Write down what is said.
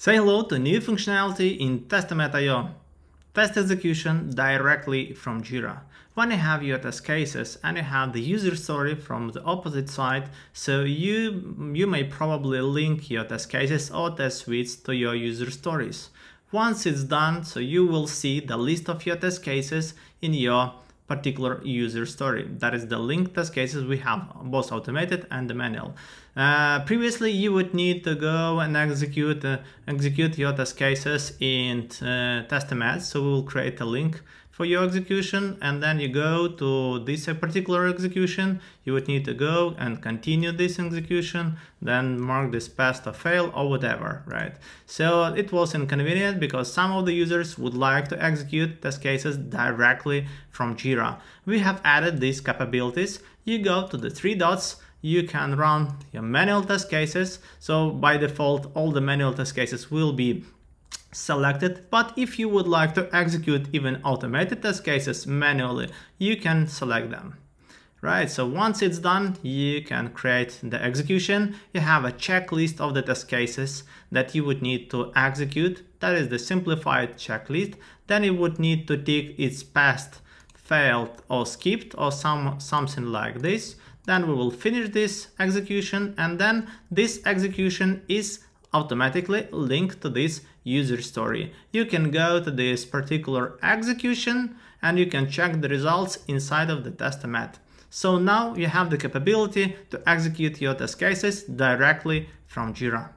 Say hello to new functionality in Testomat.io. Test execution directly from Jira. When you have your test cases and you have the user story from the opposite side, so you, you may probably link your test cases or test suites to your user stories. Once it's done, so you will see the list of your test cases in your particular user story. That is the linked test cases we have, both automated and the manual. Uh, previously, you would need to go and execute uh, execute your test cases in uh, Testomat. So we will create a link for your execution and then you go to this particular execution. You would need to go and continue this execution then mark this pass to fail or whatever right? So it was inconvenient because some of the users would like to execute test cases directly from Jira. We have added these capabilities. You go to the three dots. You can run your manual test cases. So by default all the manual test cases will be selected but if you would like to execute even automated test cases manually you can select them. Right so once it's done you can create the execution. You have a checklist of the test cases that you would need to execute. That is the simplified checklist. Then you would need to tick its passed failed or skipped or some something like this. Then we will finish this execution and then this execution is automatically linked to this user story. You can go to this particular execution and you can check the results inside of the Testomat. So now you have the capability to execute your test cases directly from Jira.